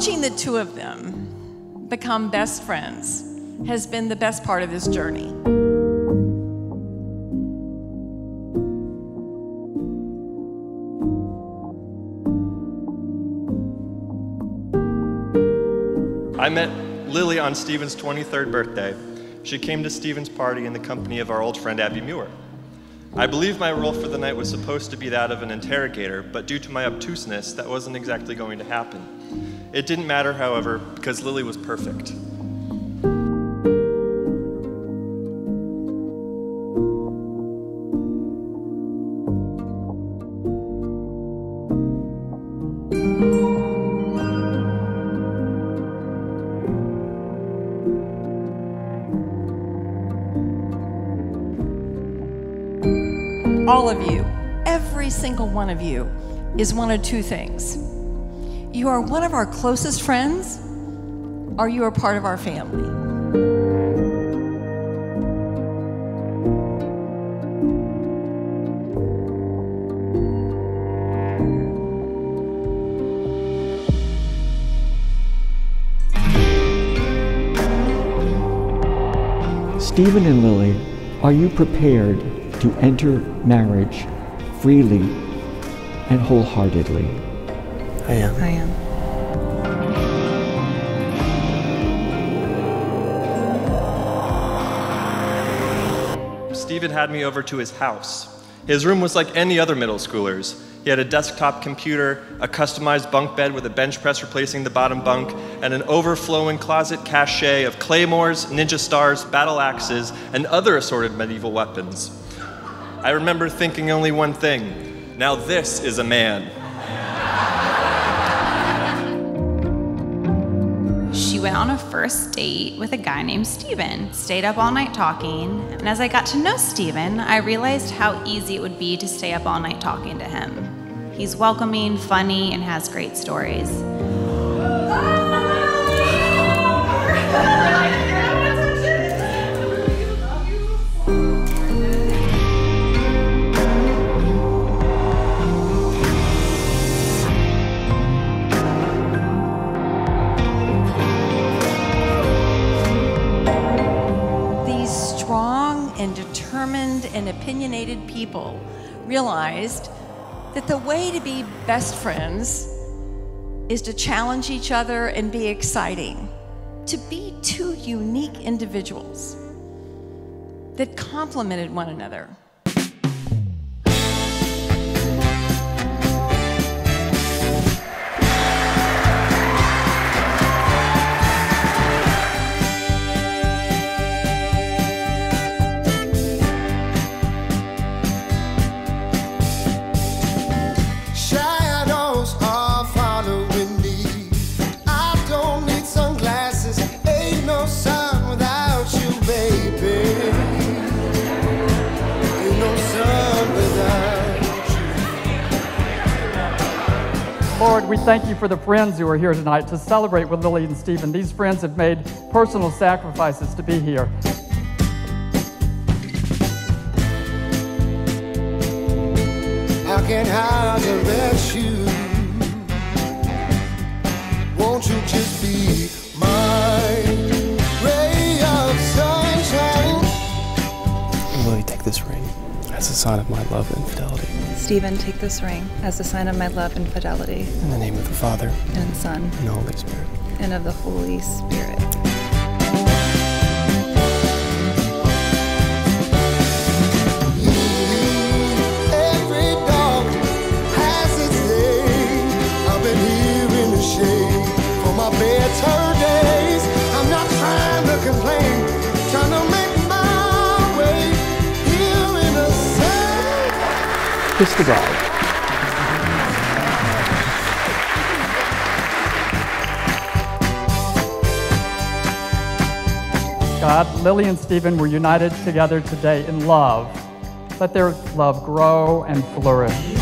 Watching the two of them become best friends has been the best part of this journey. I met Lily on Stephen's 23rd birthday. She came to Stephen's party in the company of our old friend Abby Muir. I believe my role for the night was supposed to be that of an interrogator, but due to my obtuseness, that wasn't exactly going to happen. It didn't matter, however, because Lily was perfect. All of you, every single one of you, is one of two things. You are one of our closest friends, or you are part of our family. Stephen and Lily, are you prepared to enter marriage freely and wholeheartedly? I am. I am. Stephen had me over to his house. His room was like any other middle schooler's. He had a desktop computer, a customized bunk bed with a bench press replacing the bottom bunk, and an overflowing closet cache of claymores, ninja stars, battle axes, and other assorted medieval weapons. I remember thinking only one thing now this is a man. Went on a first date with a guy named Stephen, stayed up all night talking, and as I got to know Stephen, I realized how easy it would be to stay up all night talking to him. He's welcoming, funny, and has great stories. Determined and opinionated people realized that the way to be best friends is to challenge each other and be exciting, to be two unique individuals that complemented one another. Lord, we thank you for the friends who are here tonight to celebrate with Lily and Stephen. These friends have made personal sacrifices to be here. I can't hide the rest you. Won't you just be my ray of sunshine? Lily, take this ring as a sign of my love and fidelity. Stephen, take this ring as a sign of my love and fidelity, In the name of the Father, and Son, and the Holy Spirit. and of the Holy Spirit. Every dog has its day. I've been here in the shade for my better days. I'm not trying to complain, Kiss the. God, Lily and Stephen were united together today in love. Let their love grow and flourish.